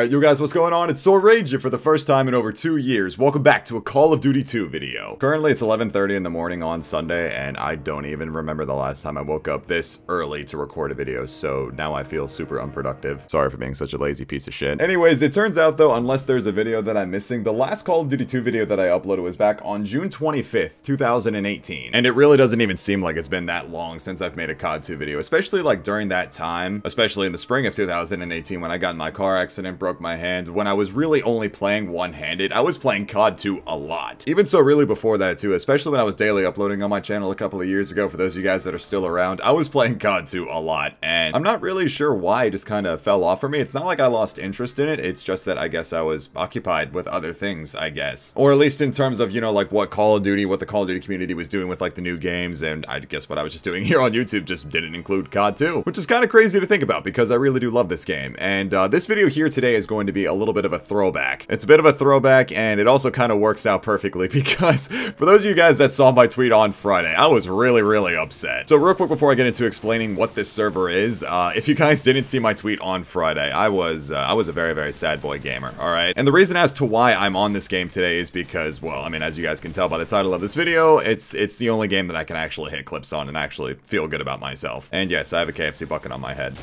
Alright, you guys, what's going on? It's Rxqe for the first time in over two years. Welcome back to a Call of Duty 2 video. Currently, it's 11.30 in the morning on Sunday, and I don't even remember the last time I woke up this early to record a video, so now I feel super unproductive. Sorry for being such a lazy piece of shit. Anyways, it turns out, though, unless there's a video that I'm missing, the last Call of Duty 2 video that I uploaded was back on June 25th, 2018. And it really doesn't even seem like it's been that long since I've made a COD 2 video, especially like during that time, especially in the spring of 2018 when I got in my car accident, broke my hand, when I was really only playing one-handed, I was playing COD 2 a lot. Even so, really before that too, especially when I was daily uploading on my channel a couple of years ago, for those of you guys that are still around, I was playing COD 2 a lot, and I'm not really sure why it just kind of fell off for me. It's not like I lost interest in it, it's just that I guess I was occupied with other things, I guess. Or at least in terms of, you know, like what Call of Duty, what the Call of Duty community was doing with like the new games, and I guess what I was just doing here on YouTube just didn't include COD 2, which is kind of crazy to think about because I really do love this game. And uh, this video here today is going to be a little bit of a throwback. It's a bit of a throwback, and it also kind of works out perfectly because for those of you guys that saw my tweet on Friday, I was really, really upset. So real quick before I get into explaining what this server is, uh, if you guys didn't see my tweet on Friday, I was uh, I was a very, very sad boy gamer, alright? And the reason as to why I'm on this game today is because, well, I mean, as you guys can tell by the title of this video, it's it's the only game that I can actually hit clips on and actually feel good about myself. And yes, I have a KFC bucket on my head.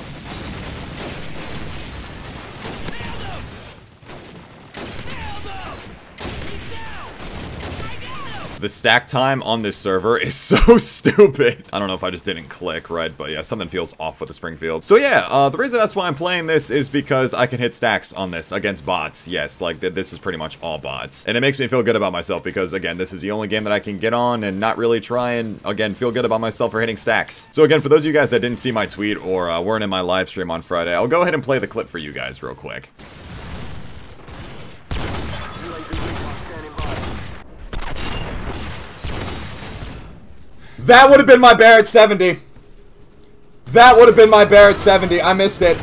The stack time on this server is so stupid. I don't know if I just didn't click, right? But yeah, something feels off with the Springfield. So yeah, uh, the reason that's why I'm playing this is because I can hit stacks on this against bots. Yes, like th this is pretty much all bots. And it makes me feel good about myself because, again, this is the only game that I can get on and not really try and, again, feel good about myself for hitting stacks. So again, for those of you guys that didn't see my tweet or uh, weren't in my live stream on Friday, I'll go ahead and play the clip for you guys real quick. That would have been my Barrett 70. That would have been my Barrett 70. I missed it.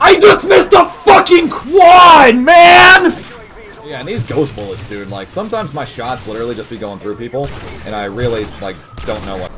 I just missed a fucking quad, man! Yeah, and these ghost bullets, dude, like, sometimes my shots literally just be going through people, and I really, like, don't know what.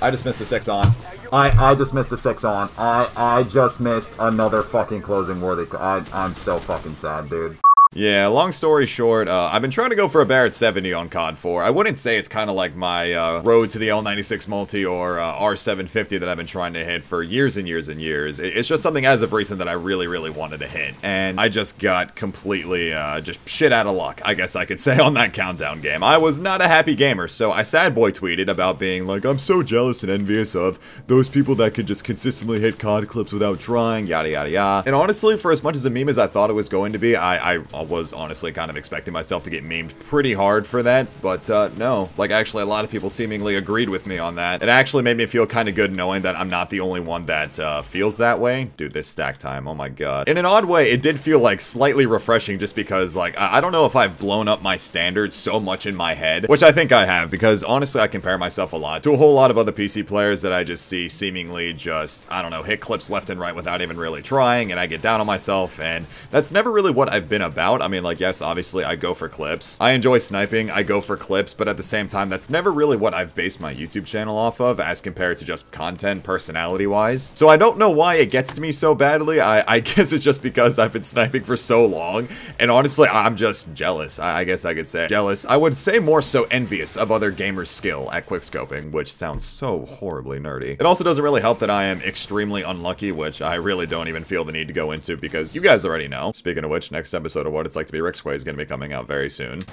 I just missed a 6 on. I, I just missed a 6 on. I, I just missed another fucking closing worthy. I, I'm so fucking sad, dude. Yeah, long story short, uh, I've been trying to go for a Barrett 70 on COD 4. I wouldn't say it's kind of like my uh, road to the L96 multi or uh, R750 that I've been trying to hit for years and years and years. It's just something as of recent that I really, really wanted to hit. And I just got completely, uh, just shit out of luck, I guess I could say, on that countdown game. I was not a happy gamer, so I sad boy tweeted about being like, I'm so jealous and envious of those people that could just consistently hit COD clips without trying, yada yada yada. And honestly, for as much as a meme as I thought it was going to be, I, I was honestly kind of expecting myself to get memed pretty hard for that, but uh, no. Like, actually, a lot of people seemingly agreed with me on that. It actually made me feel kind of good knowing that I'm not the only one that uh, feels that way. Dude, this stack time, oh my god. In an odd way, it did feel, like, slightly refreshing just because, like, I, I don't know if I've blown up my standards so much in my head, which I think I have, because honestly, I compare myself a lot to a whole lot of other PC players that I just see seemingly just, I don't know, hit clips left and right without even really trying, and I get down on myself, and that's never really what I've been about. I mean, like, yes, obviously I go for clips. I enjoy sniping, I go for clips, but at the same time, that's never really what I've based my YouTube channel off of as compared to just content personality-wise. So I don't know why it gets to me so badly. I, I guess it's just because I've been sniping for so long, and honestly, I'm just jealous. I, I guess I could say jealous. I would say more so envious of other gamers' skill at quickscoping, which sounds so horribly nerdy. It also doesn't really help that I am extremely unlucky, which I really don't even feel the need to go into because you guys already know. Speaking of which, next episode of It's Like to Be Rick Sway is going to be coming out very soon.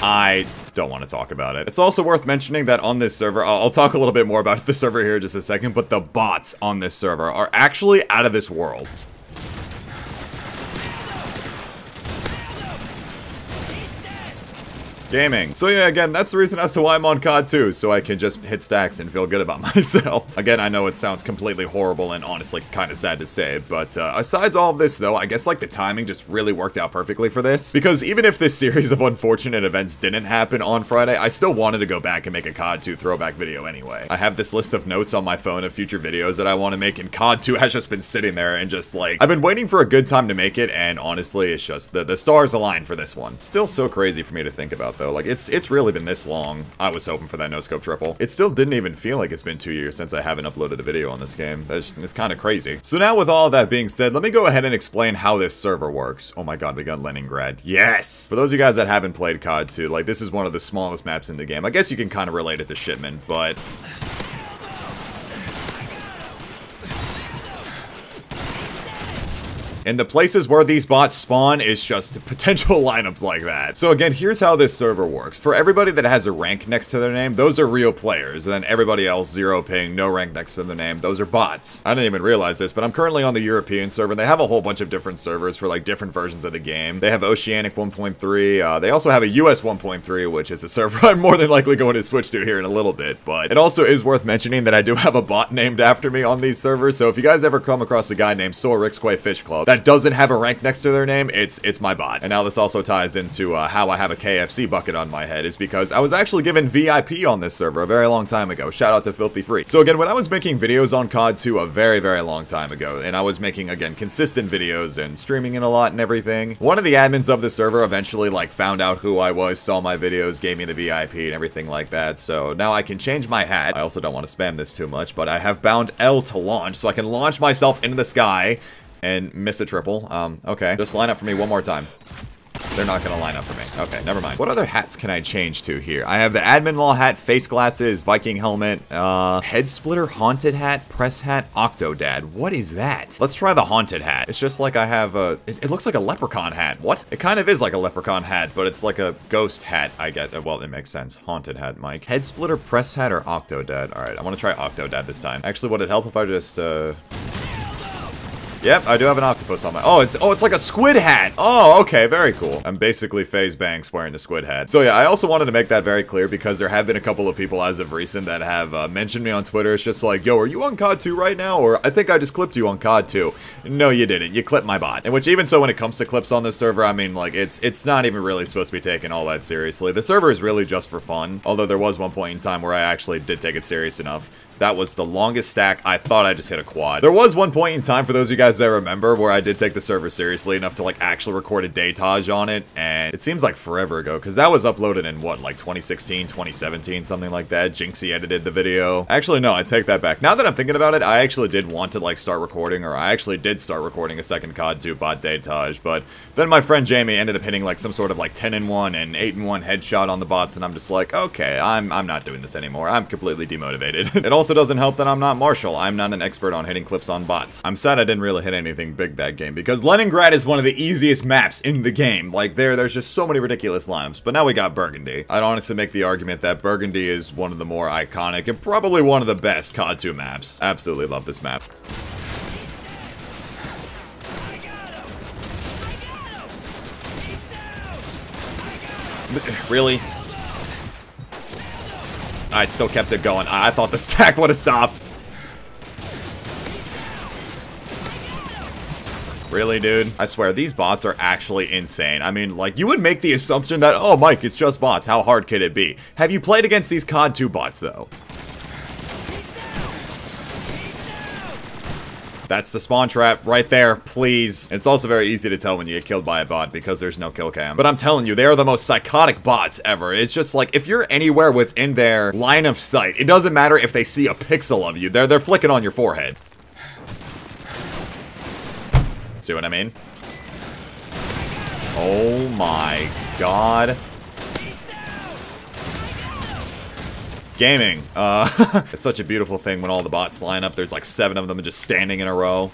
I don't want to talk about it. It's also worth mentioning that on this server, I'll talk a little bit more about the server here in just a second, but the bots on this server are actually out of this world. Gaming. So yeah, again, that's the reason as to why I'm on COD 2, so I can just hit stacks and feel good about myself. again, I know it sounds completely horrible and honestly kind of sad to say, but uh, aside all of this though, I guess like the timing just really worked out perfectly for this. Because even if this series of unfortunate events didn't happen on Friday, I still wanted to go back and make a COD 2 throwback video anyway. I have this list of notes on my phone of future videos that I want to make, and COD 2 has just been sitting there and just like, I've been waiting for a good time to make it, and honestly, it's just, the, the stars aligned for this one. Still so crazy for me to think about though. Like, it's it's really been this long. I was hoping for that no-scope triple. It still didn't even feel like it's been two years since I haven't uploaded a video on this game. That's it's kind of crazy. So now with all that being said, let me go ahead and explain how this server works. Oh my god, we got Leningrad. Yes! For those of you guys that haven't played COD 2, like, this is one of the smallest maps in the game. I guess you can kind of relate it to Shipment, but... And the places where these bots spawn is just potential lineups like that. So again, here's how this server works. For everybody that has a rank next to their name, those are real players. And then everybody else, zero ping, no rank next to their name, those are bots. I didn't even realize this, but I'm currently on the European server. And they have a whole bunch of different servers for like different versions of the game. They have Oceanic 1.3. Uh, they also have a US 1.3, which is a server I'm more than likely going to switch to here in a little bit. But it also is worth mentioning that I do have a bot named after me on these servers. So if you guys ever come across a guy named Sorixquay Fish Club, that that doesn't have a rank next to their name, it's it's my bot. And now this also ties into uh, how I have a KFC bucket on my head is because I was actually given VIP on this server a very long time ago. Shout out to Filthy Free. So again, when I was making videos on COD 2 a very, very long time ago, and I was making, again, consistent videos and streaming it a lot and everything, one of the admins of the server eventually, like, found out who I was, saw my videos, gave me the VIP and everything like that, so now I can change my hat. I also don't want to spam this too much, but I have bound L to launch, so I can launch myself into the sky and miss a triple. Um, okay. Just line up for me one more time. They're not going to line up for me. Okay, never mind. What other hats can I change to here? I have the admin law hat, face glasses, Viking helmet, uh, head splitter, haunted hat, press hat, Octodad. What is that? Let's try the haunted hat. It's just like I have a, it, it looks like a leprechaun hat. What? It kind of is like a leprechaun hat, but it's like a ghost hat, I get. Well, it makes sense. Haunted hat, Mike. Head splitter, press hat, or Octodad? All right, I want to try Octodad this time. Actually, would it help if I just, uh... Yep, I do have an octopus on my- Oh, it's- oh, it's like a squid hat! Oh, okay, very cool. I'm basically FaZe Banks wearing the squid hat. So yeah, I also wanted to make that very clear because there have been a couple of people as of recent that have uh, mentioned me on Twitter. It's just like, yo, are you on COD 2 right now? Or I think I just clipped you on COD 2. No, you didn't. You clipped my bot. And which even so when it comes to clips on this server, I mean, like, it's it's not even really supposed to be taken all that seriously. The server is really just for fun. Although there was one point in time where I actually did take it serious enough. That was the longest stack. I thought I just hit a quad. There was one point in time, for those of you guys that remember, where I did take the server seriously enough to, like, actually record a daytage on it, and it seems like forever ago, because that was uploaded in, what, like 2016, 2017, something like that. Jinxie edited the video. Actually, no, I take that back. Now that I'm thinking about it, I actually did want to, like, start recording, or I actually did start recording a second COD 2 bot daytage, but then my friend Jamie ended up hitting, like, some sort of, like, 10 in 1 and 8 in 1 headshot on the bots, and I'm just like, okay, I'm, I'm not doing this anymore. I'm completely demotivated. it also doesn't help that I'm not Marshall. I'm not an expert on hitting clips on bots. I'm sad I didn't really hit anything big that game, because Leningrad is one of the easiest maps in the game. Like, there, there's just so many ridiculous lineups, but now we got Burgundy. I'd honestly make the argument that Burgundy is one of the more iconic and probably one of the best COD 2 maps. Absolutely love this map. Really? I still kept it going. I thought the stack would have stopped. Really, dude? I swear, these bots are actually insane. I mean, like, you would make the assumption that, oh, Mike, it's just bots. How hard could it be? Have you played against these COD 2 bots, though? That's the spawn trap right there, please. It's also very easy to tell when you get killed by a bot because there's no kill cam. But I'm telling you, they are the most psychotic bots ever. It's just like, if you're anywhere within their line of sight, it doesn't matter if they see a pixel of you. They're, they're flicking on your forehead. See what I mean? Oh my god. Gaming. Uh, it's such a beautiful thing when all the bots line up. There's like seven of them just standing in a row.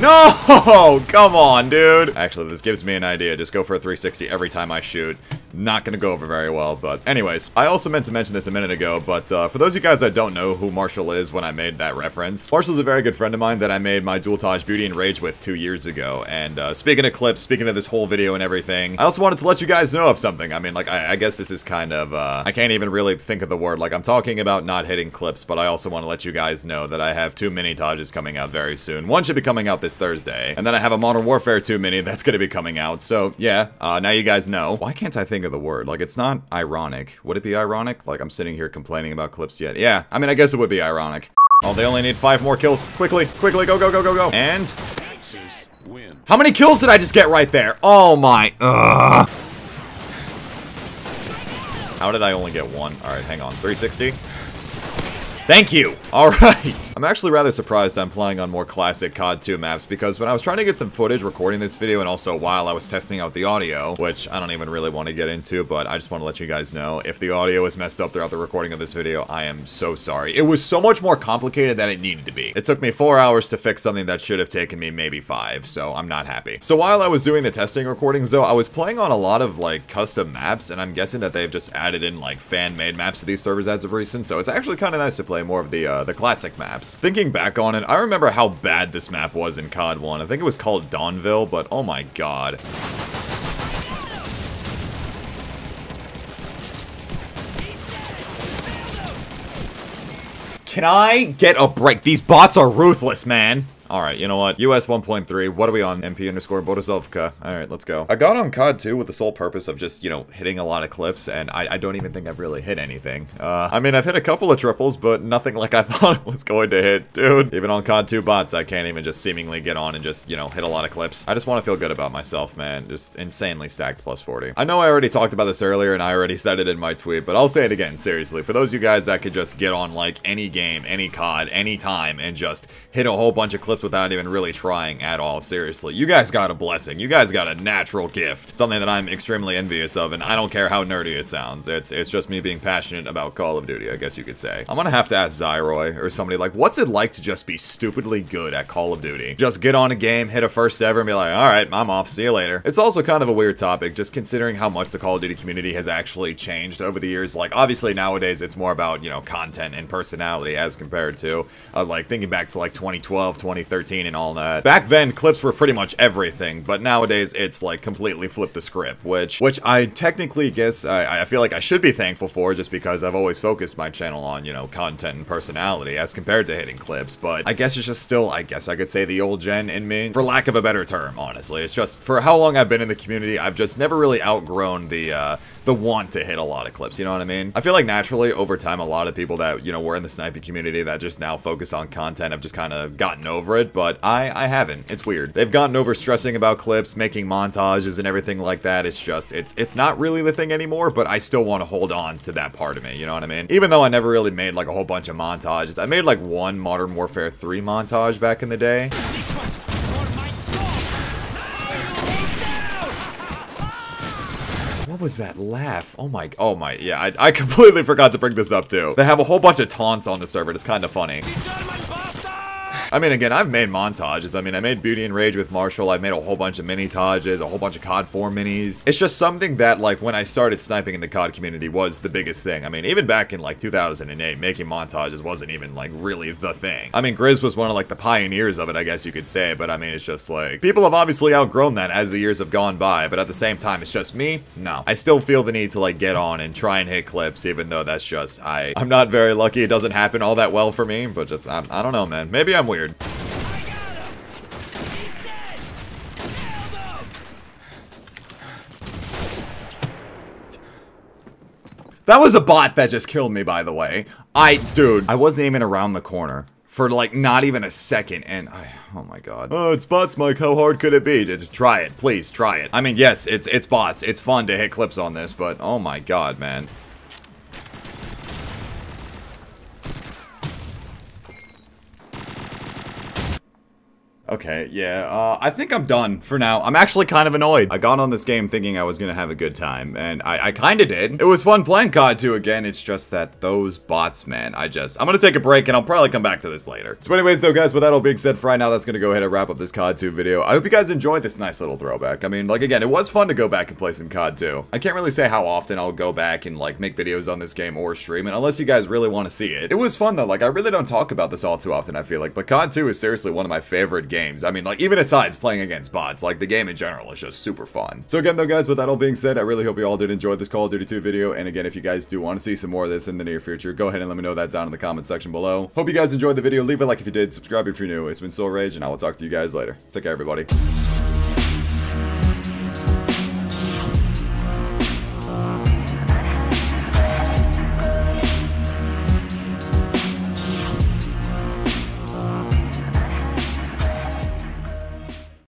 No! Come on, dude! Actually, this gives me an idea. Just go for a 360 every time I shoot. Not gonna go over very well, but anyways, I also meant to mention this a minute ago, but uh, for those of you guys that don't know who Marshall is when I made that reference, Marshall's a very good friend of mine that I made my Dual-Taj Beauty and Rage with two years ago, and uh, speaking of clips, speaking of this whole video and everything, I also wanted to let you guys know of something. I mean, like, I, I guess this is kind of, uh, I can't even really think of the word, like, I'm talking about not hitting clips, but I also want to let you guys know that I have two mini Tages coming out very soon. One should be coming out this Thursday, and then I have a Modern Warfare 2 mini that's gonna be coming out, so yeah, uh, now you guys know. Why can't I think of the word? Like, it's not ironic. Would it be ironic? Like, I'm sitting here complaining about clips yet. Yeah, I mean, I guess it would be ironic. Oh, they only need five more kills. Quickly, quickly, go, go, go, go, go. And... How many kills did I just get right there? Oh my... Ugh. How did I only get one? Alright, hang on. 360? Thank you! Alright! I'm actually rather surprised I'm playing on more classic COD 2 maps because when I was trying to get some footage recording this video and also while I was testing out the audio, which I don't even really want to get into, but I just want to let you guys know, if the audio is messed up throughout the recording of this video, I am so sorry. It was so much more complicated than it needed to be. It took me four hours to fix something that should have taken me maybe five, so I'm not happy. So while I was doing the testing recordings though, I was playing on a lot of like custom maps, and I'm guessing that they've just added in like fan-made maps to these servers as of recent, so it's actually kind of nice to play play more of the uh, the classic maps. Thinking back on it, I remember how bad this map was in COD 1. I think it was called Dawnville, but oh my god. Can I get a break? These bots are ruthless, man. Alright, you know what? US 1.3, what are we on? MP underscore Borisovka. Alright, let's go. I got on COD 2 with the sole purpose of just, you know, hitting a lot of clips, and I, I don't even think I've really hit anything. Uh, I mean, I've hit a couple of triples, but nothing like I thought it was going to hit. Dude, even on COD 2 bots, I can't even just seemingly get on and just, you know, hit a lot of clips. I just want to feel good about myself, man. Just insanely stacked plus 40. I know I already talked about this earlier, and I already said it in my tweet, but I'll say it again, seriously. For those of you guys that could just get on, like, any game, any COD, any time, and just hit a whole bunch of clips without even really trying at all, seriously. You guys got a blessing. You guys got a natural gift. Something that I'm extremely envious of, and I don't care how nerdy it sounds. It's it's just me being passionate about Call of Duty, I guess you could say. I'm gonna have to ask Zyroy or somebody like, what's it like to just be stupidly good at Call of Duty? Just get on a game, hit a first ever, and be like, alright, I'm off, see you later. It's also kind of a weird topic, just considering how much the Call of Duty community has actually changed over the years. Like, obviously nowadays it's more about, you know, content and personality as compared to, uh, like, thinking back to like 2012, 2013, and all that. Back then, clips were pretty much everything, but nowadays it's like completely flipped the script, which which I technically guess I, I feel like I should be thankful for just because I've always focused my channel on, you know, content and personality as compared to hitting clips, but I guess it's just still, I guess I could say the old gen in me, for lack of a better term, honestly. It's just, for how long I've been in the community, I've just never really outgrown the, uh, the want to hit a lot of clips, you know what I mean? I feel like naturally, over time, a lot of people that, you know, were in the sniping community that just now focus on content have just kind of gotten over it, but I, I haven't. It's weird. They've gotten over stressing about clips, making montages and everything like that. It's just, it's, it's not really the thing anymore, but I still want to hold on to that part of me, you know what I mean? Even though I never really made like a whole bunch of montages. I made like one Modern Warfare 3 montage back in the day. What was that laugh? Oh my, oh my, yeah, I, I completely forgot to bring this up too. They have a whole bunch of taunts on the server, it's kind of funny. I mean, again, I've made montages. I mean, I made Beauty and Rage with Marshall. I've made a whole bunch of mini-tages, a whole bunch of COD 4 minis. It's just something that, like, when I started sniping in the COD community was the biggest thing. I mean, even back in, like, 2008, making montages wasn't even, like, really the thing. I mean, Grizz was one of, like, the pioneers of it, I guess you could say, but I mean, it's just, like, people have obviously outgrown that as the years have gone by, but at the same time, it's just me? No. I still feel the need to, like, get on and try and hit clips, even though that's just, I, I'm not very lucky. It doesn't happen all that well for me, but just, I'm, I don't know, man. Maybe I'm weird. That was a bot that just killed me, by the way. I, dude, I wasn't even around the corner for like not even a second and I, oh my god. Oh, it's bots, Mike. How hard could it be? Just try it, please, try it. I mean, yes, it's it's bots. It's fun to hit clips on this, but oh my god, man. Okay, yeah, uh, I think I'm done for now. I'm actually kind of annoyed. I got on this game thinking I was gonna have a good time, and I, I kinda did. It was fun playing COD 2 again, it's just that those bots, man, I just... I'm gonna take a break, and I'll probably come back to this later. So anyways, though, guys, with that all being said, for right now, that's gonna go ahead and wrap up this COD 2 video. I hope you guys enjoyed this nice little throwback. I mean, like, again, it was fun to go back and play some COD 2. I can't really say how often I'll go back and, like, make videos on this game or stream it, unless you guys really want to see it. It was fun, though. Like, I really don't talk about this all too often, I feel like, but COD 2 is seriously one of my favorite games. I mean, like, even aside playing against bots, like the game in general is just super fun. So again though guys, with that all being said, I really hope you all did enjoy this Call of Duty 2 video, and again, if you guys do want to see some more of this in the near future, go ahead and let me know that down in the comment section below. Hope you guys enjoyed the video, leave a like if you did, subscribe if you're new, it's been SoaR Rxqe, and I will talk to you guys later. Take care everybody.